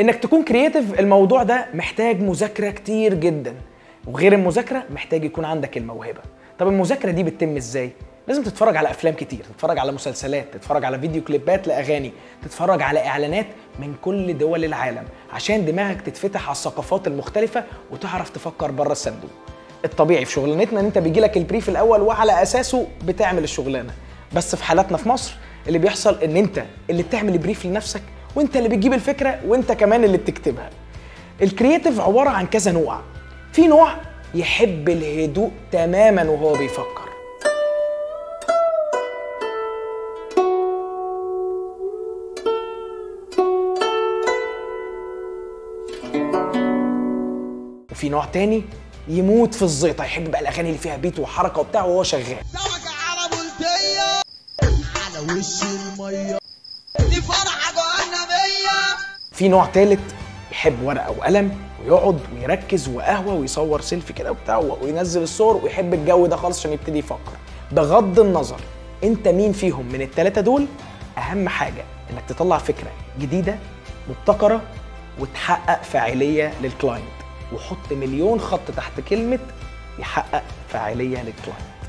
إنك تكون creative الموضوع ده محتاج مذاكرة كتير جدا. وغير المذاكرة محتاج يكون عندك الموهبة. طب المذاكرة دي بتتم إزاي؟ لازم تتفرج على أفلام كتير تتفرج على مسلسلات تتفرج على فيديو كليبات لأغاني تتفرج على إعلانات من كل دول العالم عشان دماغك تتفتح على الثقافات المختلفة وتعرف تفكر بره الصندوق. الطبيعي في شغلانتنا إن أنت بيجي لك ال brief الأول وعلى أساسه بتعمل الشغلانة. بس في حالاتنا في مصر اللي بيحصل إن أنت اللي بتعمل ال brief لنفسك وانت اللي بتجيب الفكرة وانت كمان اللي بتكتبها. ال creative عبارة عن كذا نوع. في نوع يحب الهدوء تماما وهو بيفكر. وفي نوع تاني يموت في الزيطة يحب بقى الأغاني اللي فيها beat وحركة وبتاع وهو شغال. على وش المية؟ دي فرحة جهنمية. في نوع تالت يحب ورقة وقلم ويقعد ويركز وقهوة ويصور سيلفي كده وبتاع وينزل الصور ويحب الجو ده خالص عشان يبتدي يفكر. بغض النظر انت مين فيهم من التلاتة دول أهم حاجة إنك تطلع فكرة جديدة مبتكرة وتحقق فاعلية لل client. وحط مليون خط تحت كلمة يحقق فاعلية للكلاينت.